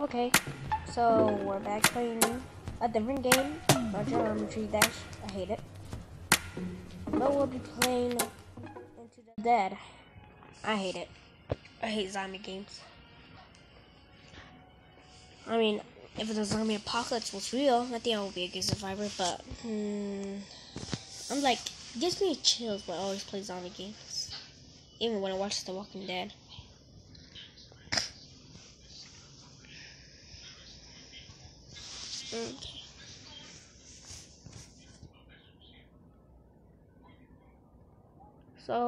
Okay, so we're back playing a different game, Geometry Dash. I hate it. But we'll be playing Into the Dead. I hate it. I hate zombie games. I mean, if the zombie apocalypse was real, I think I would be a good survivor, but hmm, I'm like, gives me chills when I always play zombie games. Even when I watch The Walking Dead. So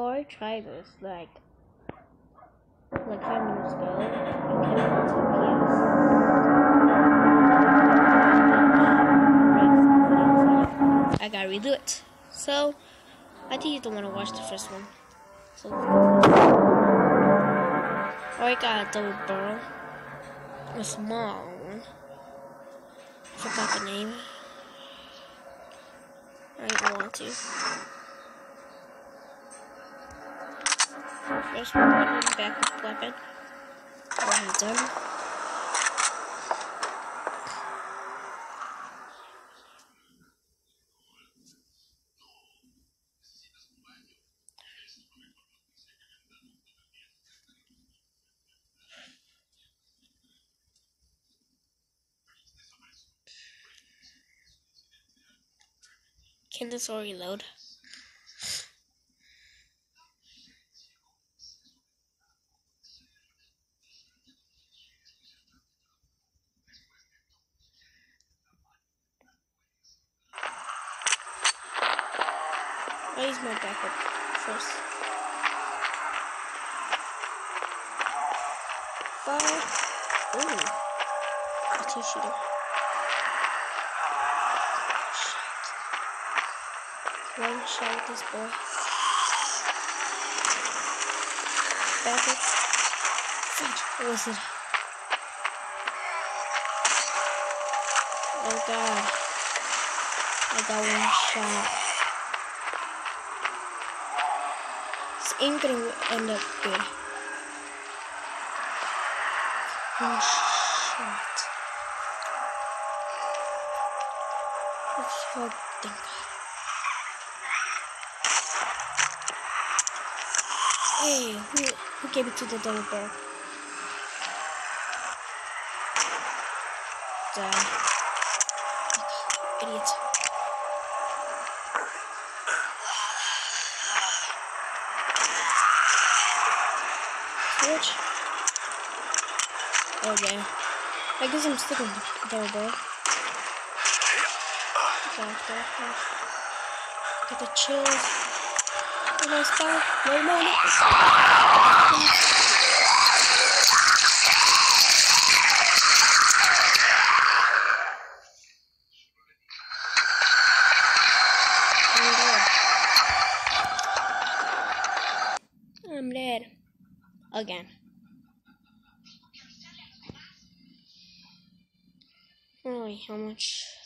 I tried this like like five minutes ago. I gotta redo it. So I think you don't want to watch the first one. So I got a double barrel, a small one forgot the name. I don't want to. First one, backup weapon. I'm done. Can this already load? I'll use my backup first. Fire. Ooh. A two shooter. One shot this boy. Back it. What was it? Oh god. I got one shot. This ain't gonna end up good. One shot. Oh, thank god. Hey, who, gave it to the double bear? Die. Idiot. Switch. Okay. I guess I'm sticking with double bear. Get the chills. Oh. I'm dead. Again. Really, how much?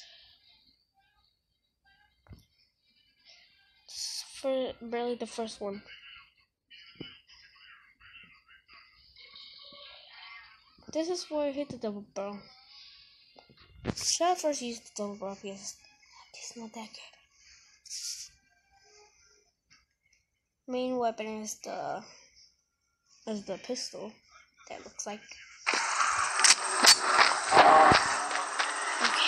For barely the first one. This is where I hit the double barrel. Should I first use the double barrel because it's not that good. Main weapon is the is the pistol. That looks like. Okay.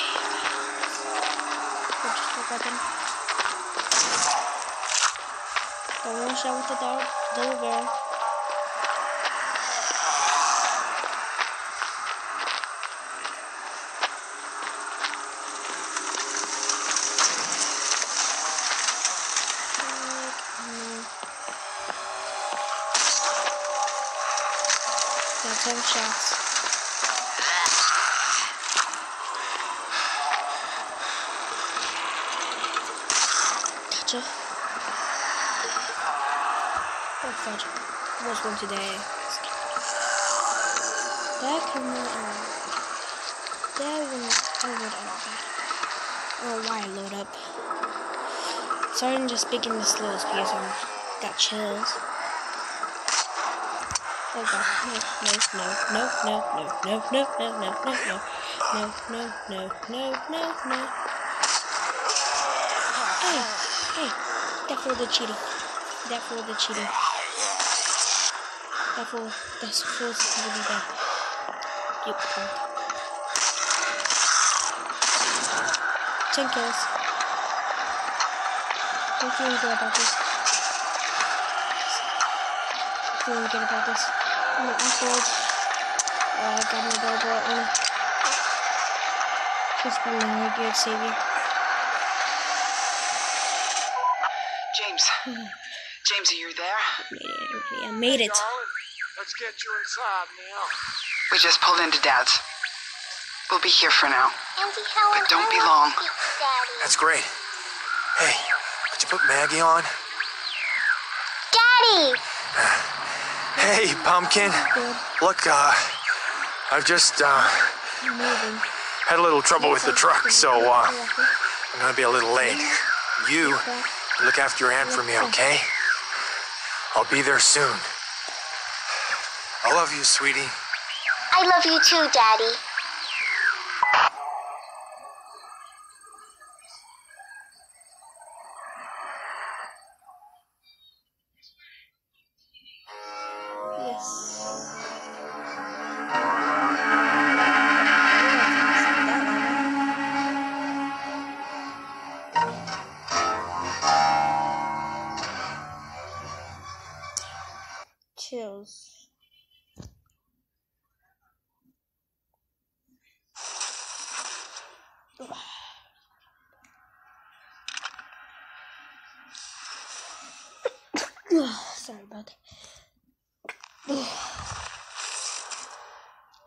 Purchase the weapon. The one shot with the double, double barrel. Got ten shots. Gotcha. Oh fudge. Almost one today. That out. That one oh I don't know why I load up. Sorry I'm just speaking the slowest because I got chills. Oh god. No, no, no, no, no, no, no, no, no, no, no, no, no, no, no, no, no. Hey, hey, that fool did cheating. That fool did cheating. That fool, that fool's really bad. You punk. Ten kills. Don't feel good about this. Feeling good about this. I'm gonna. Uh, I got my double and just being really good savior. James. James, are you there? I Made it. I made it. Darling, let's get you inside now. We just pulled into Dad's. We'll be here for now. Auntie Helen, But don't I be long. you, Daddy. That's great. Hey, did you put Maggie on? Daddy! Hey, Pumpkin. Look, uh, I've just, uh, had a little trouble with the truck, so, uh, I'm gonna be a little late. You look after your aunt for me, okay? I'll be there soon. I love you, sweetie. I love you too, Daddy.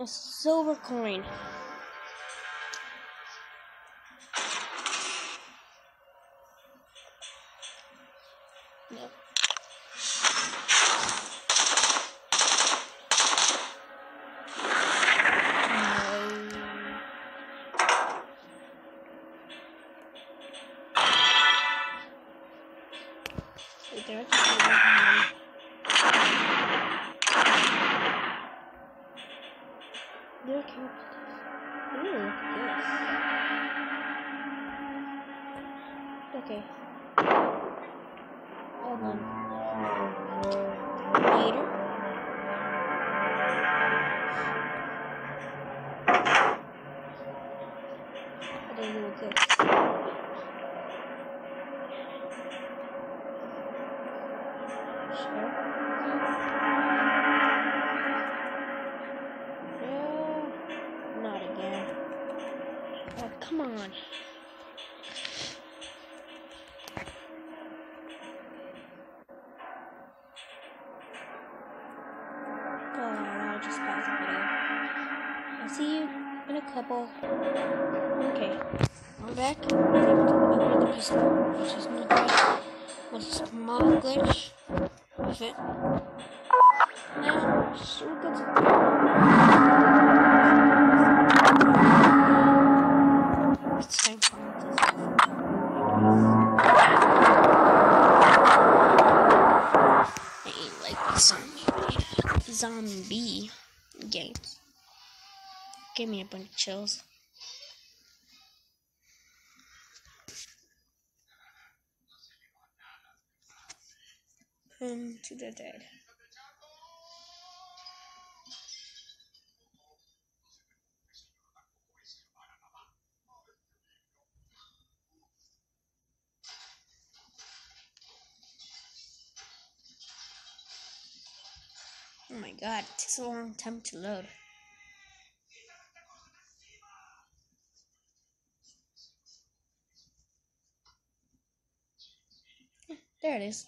A silver coin. Ooh, this. Okay. Hold on. Later. I do with this? Sure. Small glitch it. Yeah, so good. It's time for to I like zombie zombie games. Give me a bunch of chills. Pen to the dead. Oh my god, it takes a long time to load. There it is.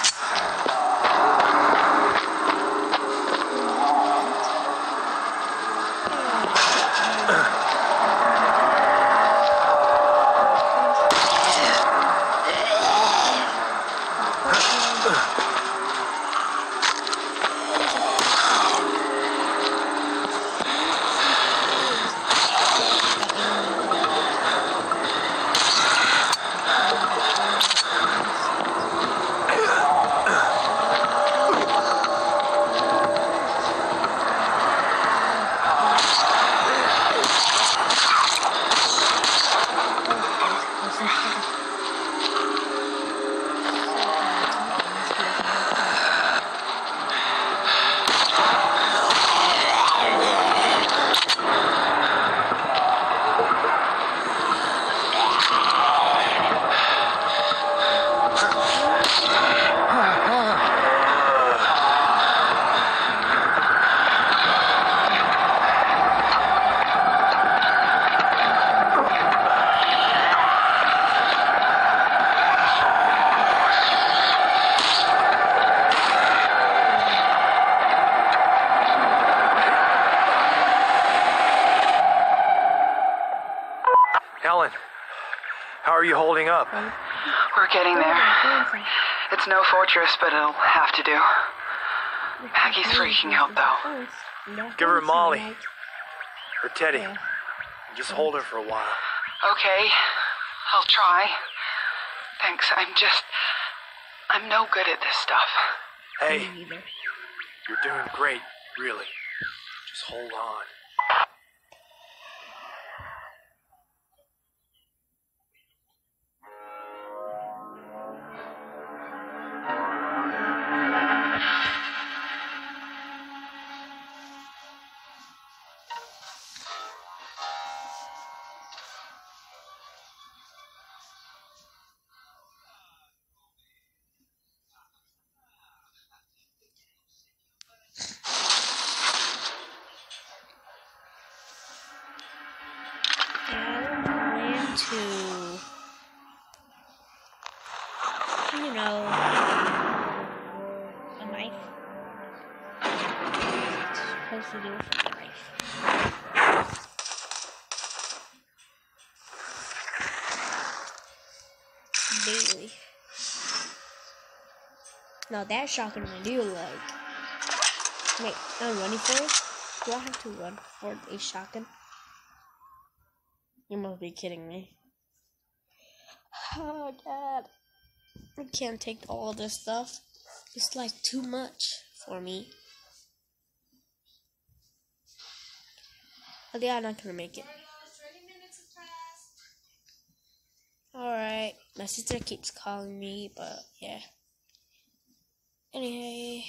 are you holding up? We're getting there. It's no fortress, but it'll have to do. Maggie's freaking out, though. Give her Molly. Or Teddy. Just hold her for a while. Okay, I'll try. Thanks, I'm just. I'm no good at this stuff. Hey, you're doing great, really. Just hold on. Know, a knife. Supposed to do with a knife. Daily. Now that shotgun I do like. Wait, I'm running for it? Do I have to run for a shotgun? You must be kidding me. Oh, Dad. I can't take all this stuff. It's like too much for me. Oh, yeah, I'm not gonna make it. Alright. My sister keeps calling me, but yeah. Anyway.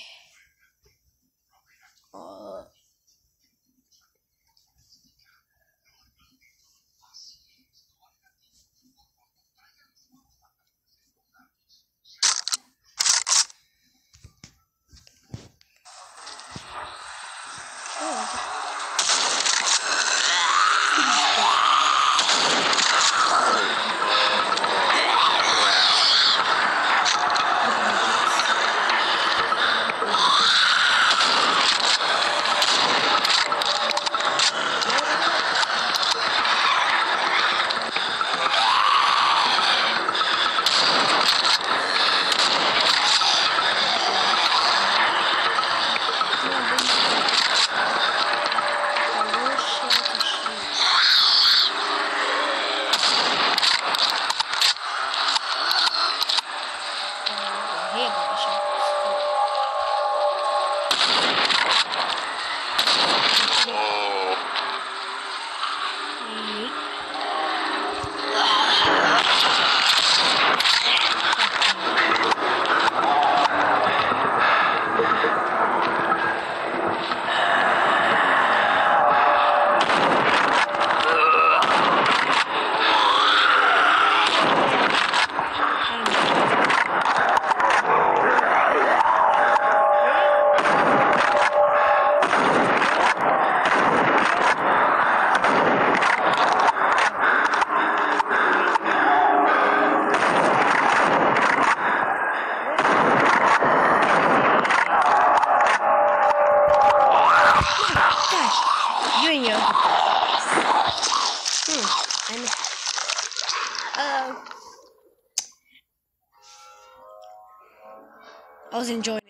Was enjoying.